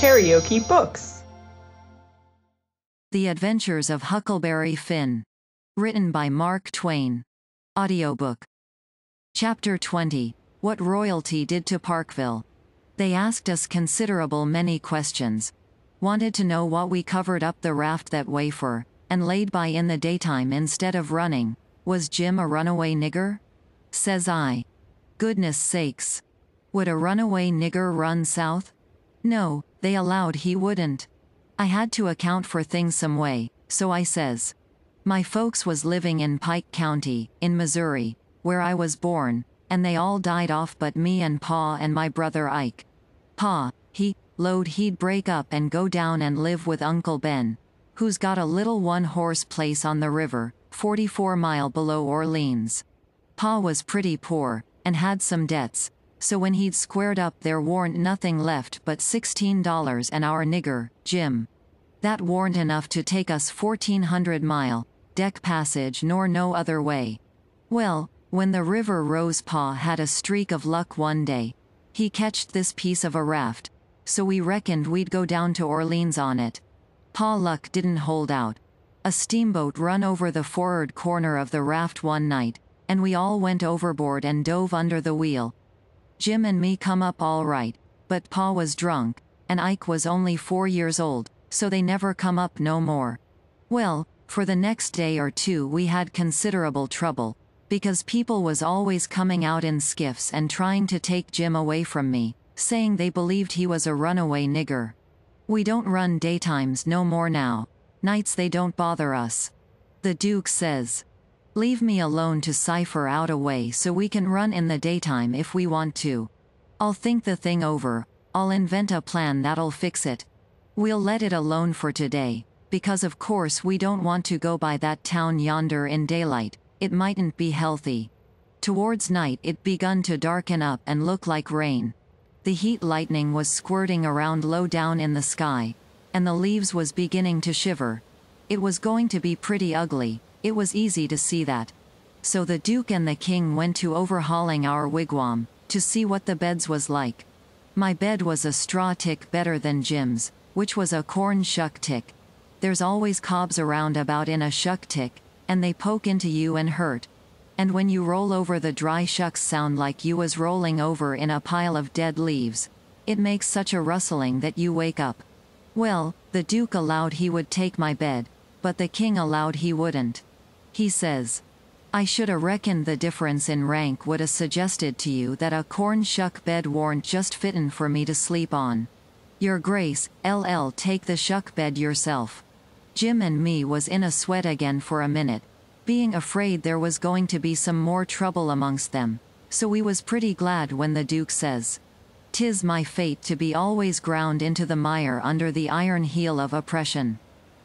Karaoke Books. The Adventures of Huckleberry Finn. Written by Mark Twain. Audiobook. Chapter 20 What Royalty Did to Parkville. They asked us considerable many questions. Wanted to know what we covered up the raft that way for, and laid by in the daytime instead of running. Was Jim a runaway nigger? Says I. Goodness sakes. Would a runaway nigger run south? No, they allowed he wouldn't. I had to account for things some way, so I says. My folks was living in Pike County, in Missouri, where I was born, and they all died off but me and Pa and my brother Ike. Pa, he, load he'd break up and go down and live with Uncle Ben, who's got a little one-horse place on the river, 44 mile below Orleans. Pa was pretty poor, and had some debts, so when he'd squared up there warn't nothing left but $16 and our nigger, Jim. That warn't enough to take us 1400 mile, deck passage nor no other way. Well, when the river rose Pa had a streak of luck one day. He catched this piece of a raft, so we reckoned we'd go down to Orleans on it. Pa luck didn't hold out. A steamboat run over the for'ard corner of the raft one night, and we all went overboard and dove under the wheel. Jim and me come up all right, but Pa was drunk, and Ike was only four years old, so they never come up no more. Well, for the next day or two we had considerable trouble, because people was always coming out in skiffs and trying to take Jim away from me, saying they believed he was a runaway nigger. We don't run daytimes no more now, nights they don't bother us. The Duke says. Leave me alone to cipher out a way so we can run in the daytime if we want to. I'll think the thing over, I'll invent a plan that'll fix it. We'll let it alone for today, because of course we don't want to go by that town yonder in daylight, it mightn't be healthy. Towards night it begun to darken up and look like rain. The heat lightning was squirting around low down in the sky, and the leaves was beginning to shiver. It was going to be pretty ugly, it was easy to see that. So the Duke and the King went to overhauling our wigwam, to see what the beds was like. My bed was a straw tick better than Jim's, which was a corn shuck tick. There's always cobs around about in a shuck tick, and they poke into you and hurt. And when you roll over the dry shucks sound like you was rolling over in a pile of dead leaves. It makes such a rustling that you wake up. Well, the Duke allowed he would take my bed, but the King allowed he wouldn't. He says, I should a reckoned the difference in rank would a suggested to you that a corn shuck bed warn't just fittin' for me to sleep on. Your Grace, LL take the shuck bed yourself. Jim and me was in a sweat again for a minute, being afraid there was going to be some more trouble amongst them, so we was pretty glad when the Duke says, Tis my fate to be always ground into the mire under the iron heel of oppression.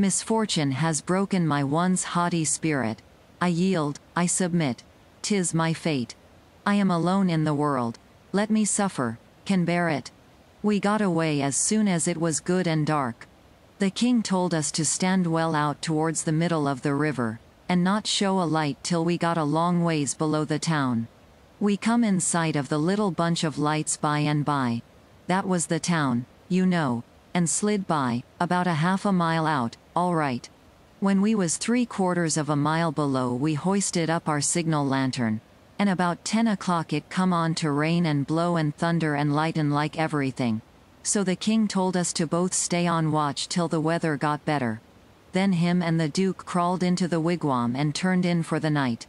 Misfortune has broken my once haughty spirit. I yield, I submit. Tis my fate. I am alone in the world. Let me suffer, can bear it. We got away as soon as it was good and dark. The king told us to stand well out towards the middle of the river, and not show a light till we got a long ways below the town. We come in sight of the little bunch of lights by and by. That was the town, you know, and slid by, about a half a mile out, all right. When we was three quarters of a mile below we hoisted up our signal lantern, and about 10 o'clock it come on to rain and blow and thunder and lighten like everything. So the king told us to both stay on watch till the weather got better then him and the Duke crawled into the wigwam and turned in for the night.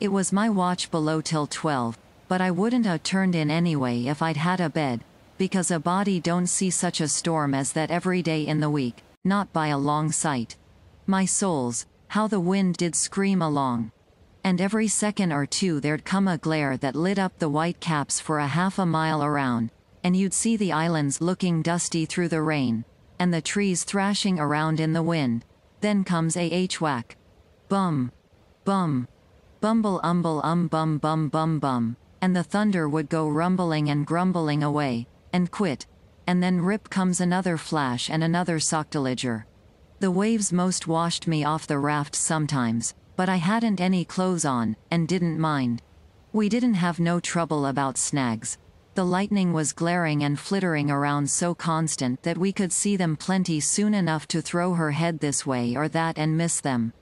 It was my watch below till 12, but I wouldn't ha' turned in anyway if I'd had a bed, because a body don't see such a storm as that every day in the week, not by a long sight. My souls, how the wind did scream along. And every second or two there'd come a glare that lit up the white caps for a half a mile around, and you'd see the islands looking dusty through the rain, and the trees thrashing around in the wind, then comes a h whack. Bum. Bum. Bumble umble um bum bum bum bum, and the thunder would go rumbling and grumbling away, and quit, and then rip comes another flash and another sockdolager. The waves most washed me off the raft sometimes, but I hadn't any clothes on, and didn't mind. We didn't have no trouble about snags. The lightning was glaring and flittering around so constant that we could see them plenty soon enough to throw her head this way or that and miss them.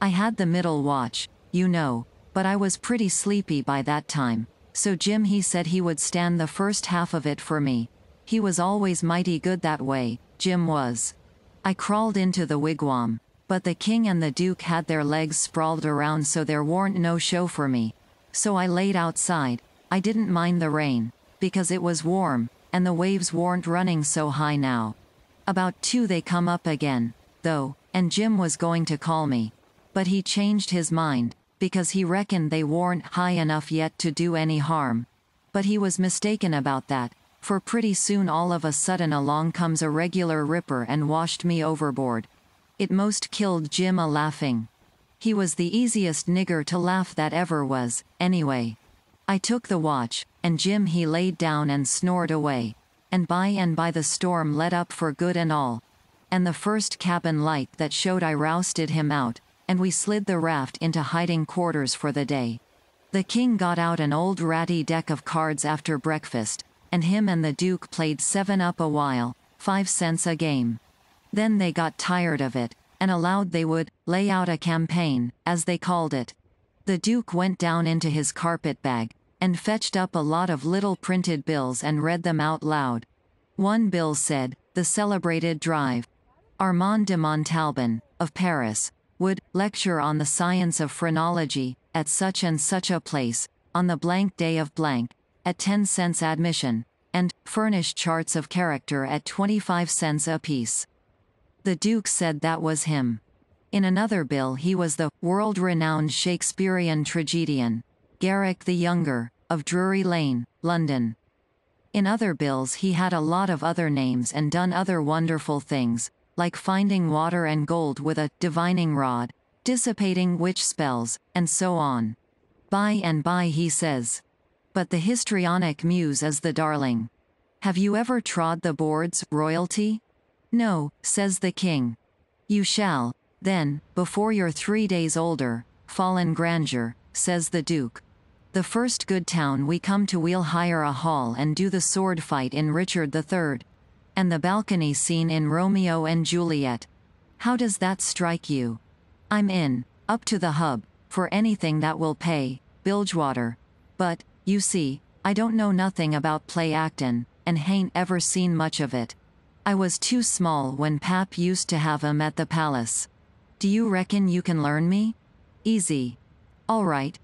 I had the middle watch, you know, but I was pretty sleepy by that time, so Jim he said he would stand the first half of it for me. He was always mighty good that way, Jim was. I crawled into the wigwam, but the king and the duke had their legs sprawled around so there warn't no show for me. So I laid outside, I didn't mind the rain, because it was warm, and the waves warn't running so high now. About two they come up again, though, and Jim was going to call me. But he changed his mind, because he reckoned they warn't high enough yet to do any harm. But he was mistaken about that, for pretty soon all of a sudden along comes a regular ripper and washed me overboard. It most killed Jim a laughing. He was the easiest nigger to laugh that ever was, anyway. I took the watch, and Jim he laid down and snored away. And by and by the storm let up for good and all. And the first cabin light that showed I rousted him out, and we slid the raft into hiding quarters for the day. The king got out an old ratty deck of cards after breakfast, and him and the duke played seven up a while, five cents a game. Then they got tired of it, and allowed they would lay out a campaign, as they called it. The duke went down into his carpet bag, and fetched up a lot of little printed bills and read them out loud. One bill said, The celebrated drive. Armand de Montalban, of Paris, would lecture on the science of phrenology at such and such a place on the blank day of blank at 10 cents admission and furnish charts of character at 25 cents apiece. The Duke said that was him. In another bill he was the world-renowned Shakespearean tragedian, Garrick the Younger, of Drury Lane, London. In other bills he had a lot of other names and done other wonderful things, like finding water and gold with a divining rod, dissipating witch spells, and so on. By and by he says. But the histrionic muse is the darling. Have you ever trod the boards, royalty? No, says the king. You shall, then, before you're three days older, fallen grandeur, says the duke. The first good town we come to we'll hire a hall and do the sword fight in Richard III, and the balcony scene in Romeo and Juliet. How does that strike you? I'm in, up to the hub, for anything that will pay, Bilgewater. But, you see, I don't know nothing about play actin', and hain't ever seen much of it. I was too small when Pap used to have 'em at the palace. Do you reckon you can learn me? Easy. All right.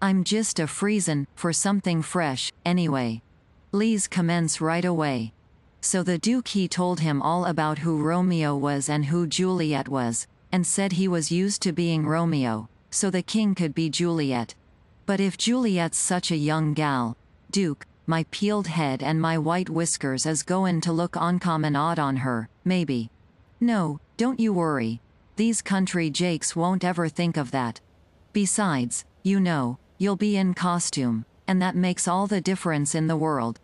I'm just a freezin' for something fresh, anyway. Please commence right away. So the Duke he told him all about who Romeo was and who Juliet was, and said he was used to being Romeo, so the king could be Juliet. But if Juliet's such a young gal, Duke, my peeled head and my white whiskers is goin' to look uncommon odd on her, maybe. No, don't you worry. These country jakes won't ever think of that. Besides, you know, you'll be in costume, and that makes all the difference in the world.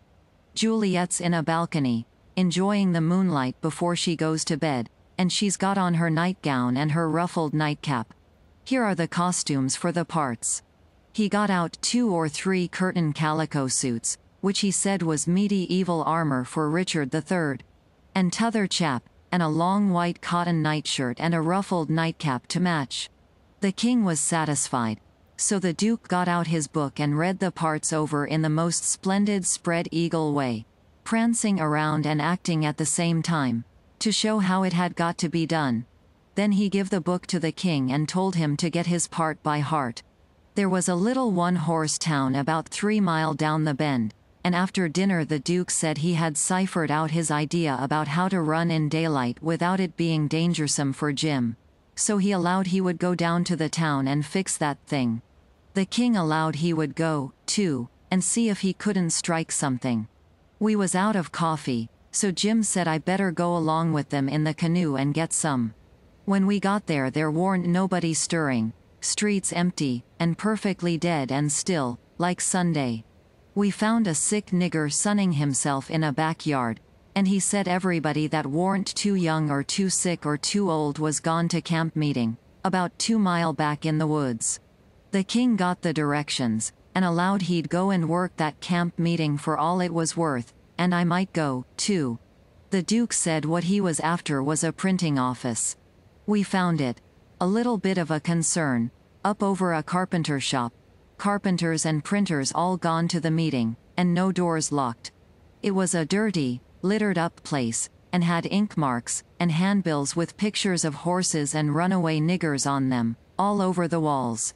Juliet's in a balcony, enjoying the moonlight before she goes to bed, and she's got on her nightgown and her ruffled nightcap. Here are the costumes for the parts. He got out two or three curtain calico suits, which he said was medieval armor for Richard III. And t'other chap, and a long white cotton nightshirt and a ruffled nightcap to match. The king was satisfied, so the Duke got out his book and read the parts over in the most splendid spread eagle way, prancing around and acting at the same time, to show how it had got to be done. Then he gave the book to the king and told him to get his part by heart. There was a little one-horse town about three mile down the bend, and after dinner the Duke said he had ciphered out his idea about how to run in daylight without it being dangersome for Jim so he allowed he would go down to the town and fix that thing. The king allowed he would go, too, and see if he couldn't strike something. We was out of coffee, so Jim said I better go along with them in the canoe and get some. When we got there there warn't nobody stirring, streets empty, and perfectly dead and still, like Sunday. We found a sick nigger sunning himself in a backyard, and he said everybody that warn't too young or too sick or too old was gone to camp meeting, about two mile back in the woods. The king got the directions, and allowed he'd go and work that camp meeting for all it was worth, and I might go, too. The Duke said what he was after was a printing office. We found it. A little bit of a concern. Up over a carpenter shop. Carpenters and printers all gone to the meeting, and no doors locked. It was a dirty, littered up place, and had ink marks, and handbills with pictures of horses and runaway niggers on them, all over the walls.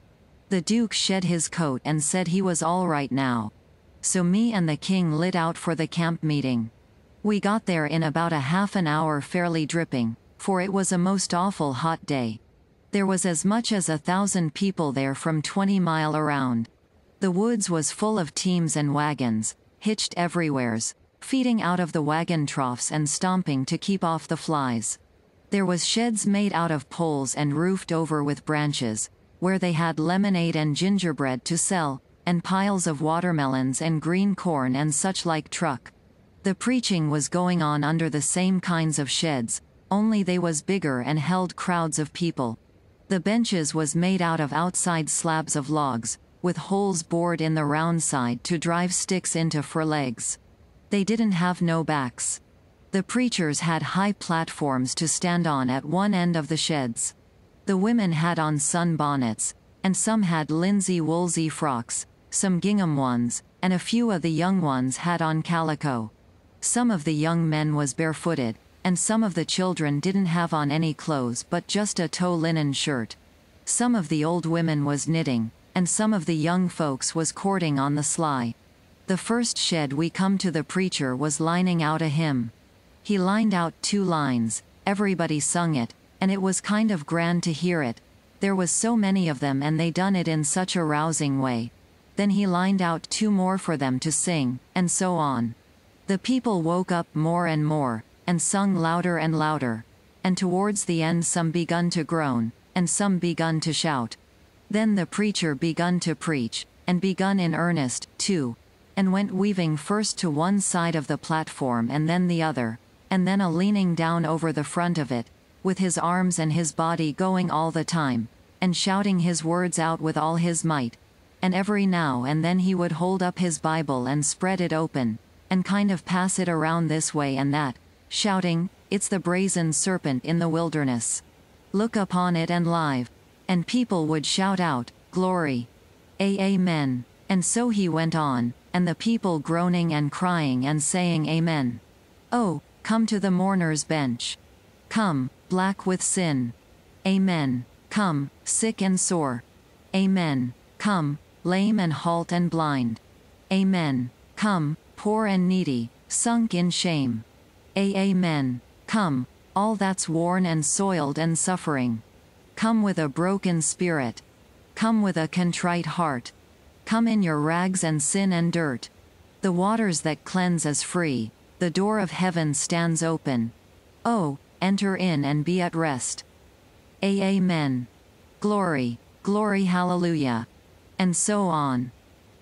The Duke shed his coat and said he was all right now. So me and the king lit out for the camp meeting. We got there in about a half an hour fairly dripping, for it was a most awful hot day. There was as much as a thousand people there from 20 mile around. The woods was full of teams and wagons, hitched everywheres, feeding out of the wagon troughs and stomping to keep off the flies. There was sheds made out of poles and roofed over with branches, where they had lemonade and gingerbread to sell, and piles of watermelons and green corn and such like truck. The preaching was going on under the same kinds of sheds, only they was bigger and held crowds of people. The benches was made out of outside slabs of logs, with holes bored in the round side to drive sticks into for legs. They didn't have no backs. The preachers had high platforms to stand on at one end of the sheds. The women had on sun bonnets, and some had linsey woolsey frocks, some gingham ones, and a few of the young ones had on calico. Some of the young men was barefooted, and some of the children didn't have on any clothes but just a tow linen shirt. Some of the old women was knitting, and some of the young folks was courting on the sly. The first shed we come to the preacher was lining out a hymn. He lined out two lines, everybody sung it, and it was kind of grand to hear it. There was so many of them and they done it in such a rousing way. Then he lined out two more for them to sing, and so on. The people woke up more and more, and sung louder and louder. And towards the end some begun to groan, and some begun to shout. Then the preacher begun to preach, and begun in earnest, too, and went weaving first to one side of the platform and then the other, and then a leaning down over the front of it, with his arms and his body going all the time, and shouting his words out with all his might, and every now and then he would hold up his Bible and spread it open, and kind of pass it around this way and that, shouting, It's the brazen serpent in the wilderness. Look upon it and live. And people would shout out, Glory. A Amen. And so he went on, and the people groaning and crying and saying Amen. Oh, come to the mourner's bench. Come, black with sin. Amen. Come, sick and sore. Amen. Come, lame and halt and blind. Amen. Come, poor and needy, sunk in shame. A Amen. Come, all that's worn and soiled and suffering. Come with a broken spirit. Come with a contrite heart. Come in your rags and sin and dirt. The waters that cleanse as free, the door of heaven stands open. Oh, enter in and be at rest. Amen. Glory, glory hallelujah. And so on.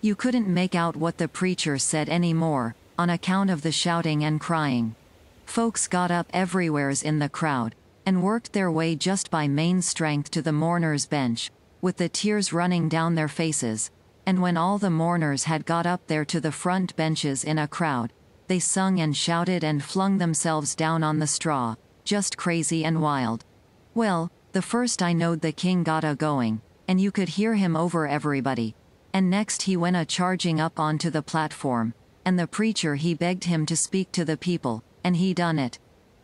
You couldn't make out what the preacher said anymore, on account of the shouting and crying. Folks got up everywheres in the crowd, and worked their way just by main strength to the mourner's bench, with the tears running down their faces, and when all the mourners had got up there to the front benches in a crowd, they sung and shouted and flung themselves down on the straw, just crazy and wild. Well, the first I knowed the king got a going, and you could hear him over everybody, and next he went a charging up onto the platform, and the preacher he begged him to speak to the people, and he done it.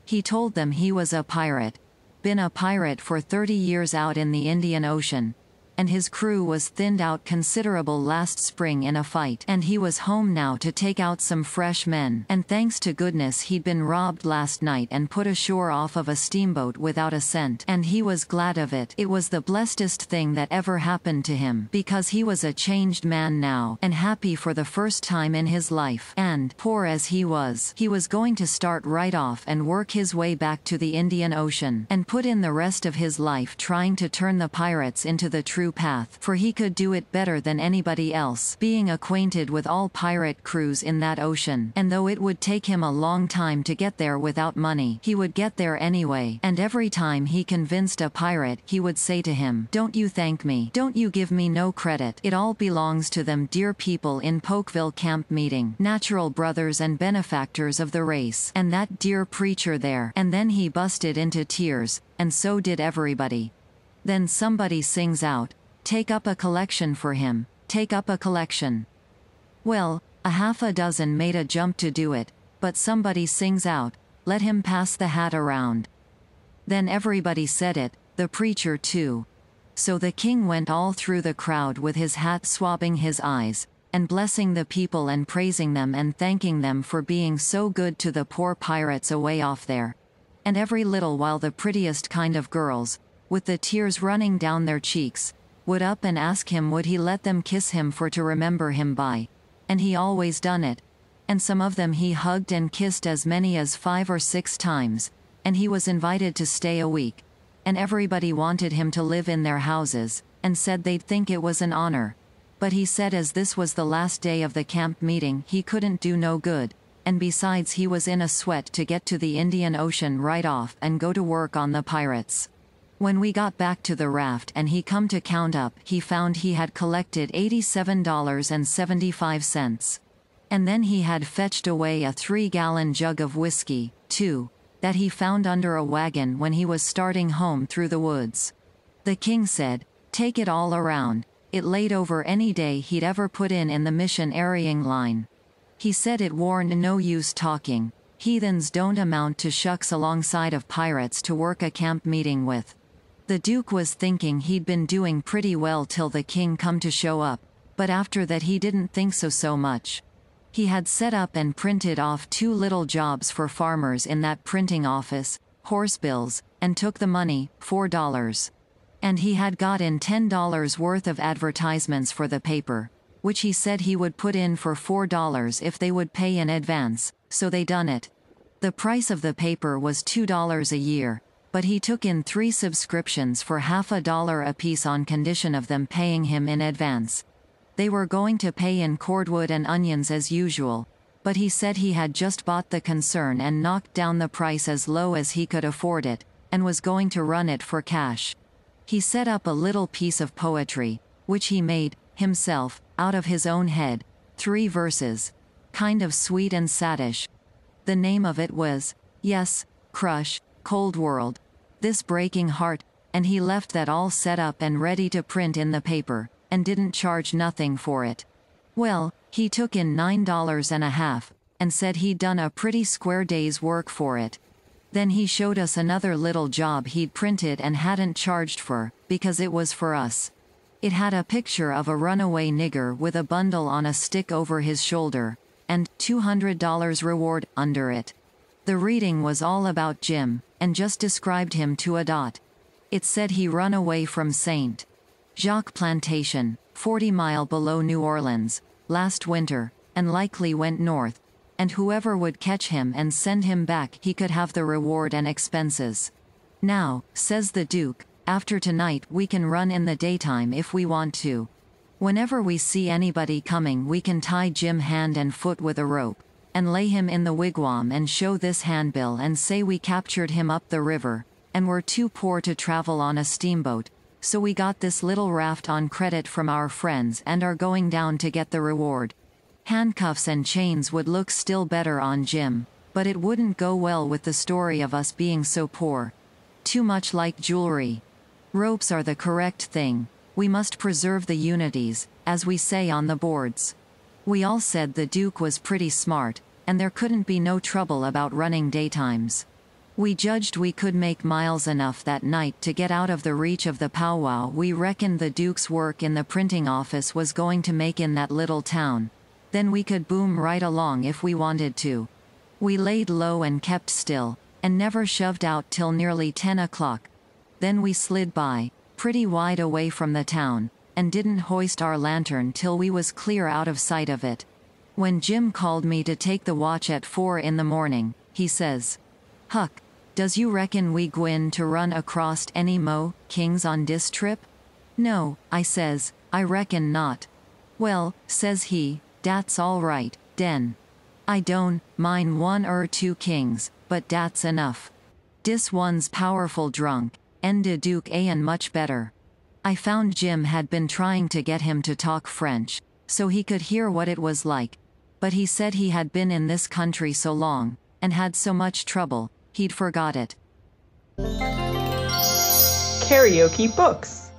He told them he was a pirate. Been a pirate for 30 years out in the Indian Ocean, and his crew was thinned out considerable last spring in a fight and he was home now to take out some fresh men. And thanks to goodness he'd been robbed last night and put ashore off of a steamboat without a cent. And he was glad of it. It was the blessedest thing that ever happened to him because he was a changed man now and happy for the first time in his life. And poor as he was he was going to start right off and work his way back to the Indian Ocean and put in the rest of his life trying to turn the pirates into the true path for he could do it better than anybody else being acquainted with all pirate crews in that ocean. And though it would take him a long time to get there without money he would get there anyway. And every time he convinced a pirate he would say to him don't you thank me. Don't you give me no credit. It all belongs to them dear people in Pokeville camp meeting natural brothers and benefactors of the race and that dear preacher there. And then he busted into tears and so did everybody. Then somebody sings out, Take up a collection for him, take up a collection. Well, a half a dozen made a jump to do it, but somebody sings out, Let him pass the hat around. Then everybody said it, the preacher too. So the king went all through the crowd with his hat swabbing his eyes, and blessing the people and praising them and thanking them for being so good to the poor pirates away off there. And every little while the prettiest kind of girls, with the tears running down their cheeks, would up and ask him would he let them kiss him for to remember him by. And he always done it. And some of them he hugged and kissed as many as five or six times, and he was invited to stay a week. And everybody wanted him to live in their houses, and said they'd think it was an honor. But he said as this was the last day of the camp meeting he couldn't do no good, and besides he was in a sweat to get to the Indian Ocean right off and go to work on the pirates. When we got back to the raft and he come to count up, he found he had collected $87.75. And then he had fetched away a three-gallon jug of whiskey, too, that he found under a wagon when he was starting home through the woods. The king said, take it all around, it laid over any day he'd ever put in in the mission airing line. He said it warned no use talking, heathens don't amount to shucks alongside of pirates to work a camp meeting with. The Duke was thinking he'd been doing pretty well till the king come to show up, but after that he didn't think so so much. He had set up and printed off two little jobs for farmers in that printing office, horse bills, and took the money, four dollars. And he had got in ten dollars worth of advertisements for the paper, which he said he would put in for four dollars if they would pay in advance, so they done it. The price of the paper was two dollars a year, but he took in three subscriptions for half a dollar apiece on condition of them paying him in advance. They were going to pay in cordwood and onions as usual, but he said he had just bought the concern and knocked down the price as low as he could afford it, and was going to run it for cash. He set up a little piece of poetry, which he made, himself, out of his own head, three verses. Kind of sweet and saddish. The name of it was, Yes, Crush, Cold World. This breaking heart, and he left that all set up and ready to print in the paper, and didn't charge nothing for it. Well, he took in nine dollars and a half, and said he'd done a pretty square day's work for it. Then he showed us another little job he'd printed and hadn't charged for, because it was for us. It had a picture of a runaway nigger with a bundle on a stick over his shoulder, and $200 reward under it. The reading was all about Jim, and just described him to a dot. It said he run away from St. Jacques Plantation, 40 mile below New Orleans, last winter, and likely went north, and whoever would catch him and send him back he could have the reward and expenses. Now, says the Duke, after tonight we can run in the daytime if we want to. Whenever we see anybody coming we can tie Jim hand and foot with a rope and lay him in the wigwam and show this handbill and say we captured him up the river, and were too poor to travel on a steamboat, so we got this little raft on credit from our friends and are going down to get the reward. Handcuffs and chains would look still better on Jim, but it wouldn't go well with the story of us being so poor. Too much like jewelry. Ropes are the correct thing. We must preserve the unities, as we say on the boards. We all said the Duke was pretty smart, and there couldn't be no trouble about running daytimes. We judged we could make miles enough that night to get out of the reach of the powwow we reckoned the Duke's work in the printing office was going to make in that little town. Then we could boom right along if we wanted to. We laid low and kept still, and never shoved out till nearly 10 o'clock. Then we slid by, pretty wide away from the town, and didn't hoist our lantern till we was clear out of sight of it. When Jim called me to take the watch at four in the morning, he says, Huck, does you reckon we gwine to run across any mo, kings on dis trip? No, I says, I reckon not. Well, says he, dat's all right, den. I don't mind one or two kings, but dat's enough. Dis one's powerful drunk, and de Duke ain much better. I found Jim had been trying to get him to talk French, so he could hear what it was like. But he said he had been in this country so long, and had so much trouble, he'd forgot it. Karaoke books.